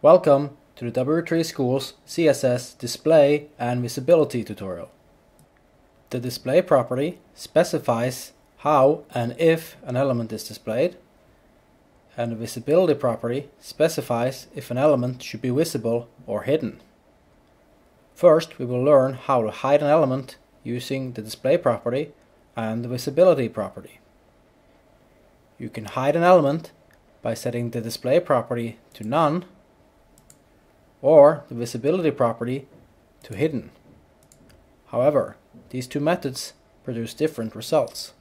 Welcome to the W3Schools CSS Display and Visibility tutorial. The display property specifies how and if an element is displayed, and the visibility property specifies if an element should be visible or hidden. First, we will learn how to hide an element using the display property and the visibility property. You can hide an element by setting the display property to none or the visibility property to hidden. However, these two methods produce different results.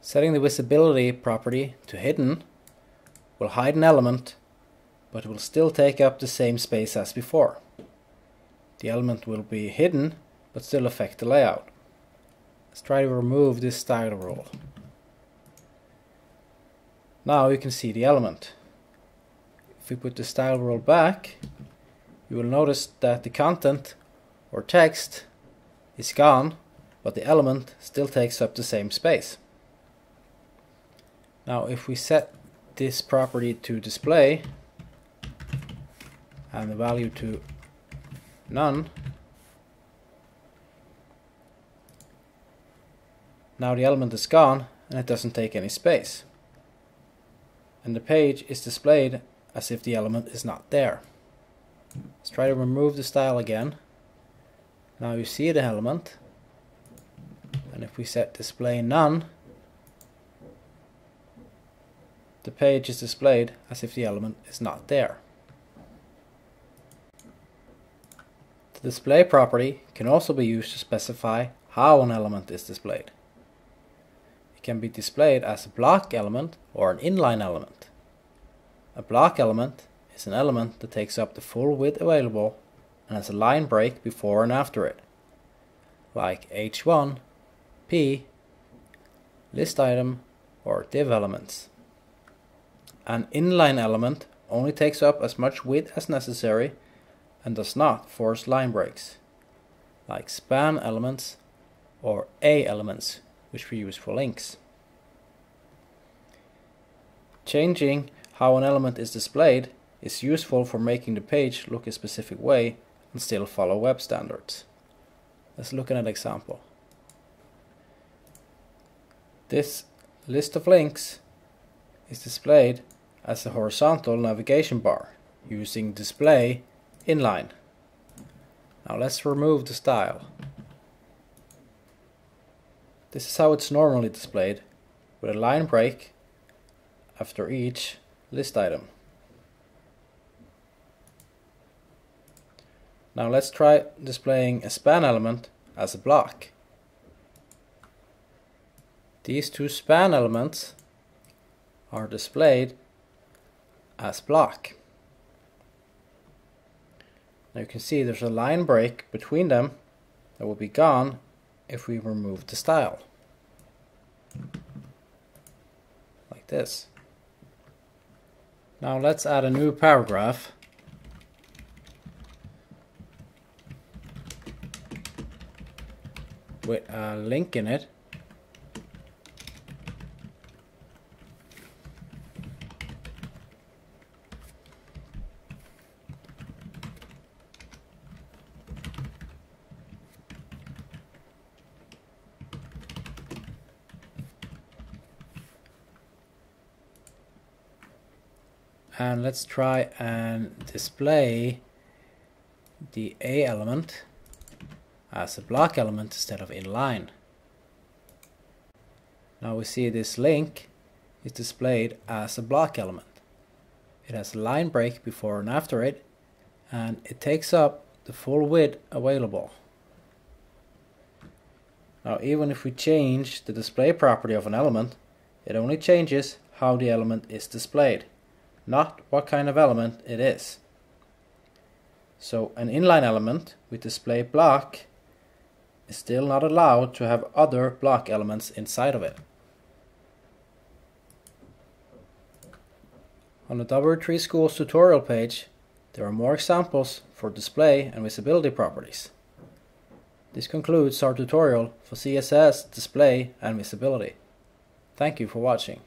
Setting the visibility property to hidden will hide an element, but will still take up the same space as before. The element will be hidden, but still affect the layout. Let's try to remove this style rule. Now you can see the element. If we put the style rule back, you will notice that the content or text is gone, but the element still takes up the same space. Now if we set this property to display and the value to none, now the element is gone and it doesn't take any space. And the page is displayed as if the element is not there. Let's try to remove the style again. Now you see the element. And if we set display none, the page is displayed as if the element is not there. The display property can also be used to specify how an element is displayed. It can be displayed as a block element or an inline element. A block element is an element that takes up the full width available and has a line break before and after it, like H1, P, list item, or div elements. An inline element only takes up as much width as necessary and does not force line breaks, like span elements or A elements, which we use for links. Changing how an element is displayed is useful for making the page look a specific way and still follow web standards. Let's look at an example. This list of links is displayed as a horizontal navigation bar using display inline. Now let's remove the style. This is how it's normally displayed with a line break after each list item. Now let's try displaying a span element as a block. These two span elements are displayed as block. Now you can see there's a line break between them that will be gone if we remove the style. Like this. Now let's add a new paragraph. with a link in it. And let's try and display the A element as a block element instead of inline. Now we see this link is displayed as a block element. It has a line break before and after it and it takes up the full width available. Now even if we change the display property of an element, it only changes how the element is displayed not what kind of element it is. So an inline element with display block is still not allowed to have other block elements inside of it. On the W3Schools tutorial page, there are more examples for display and visibility properties. This concludes our tutorial for CSS, display and visibility. Thank you for watching.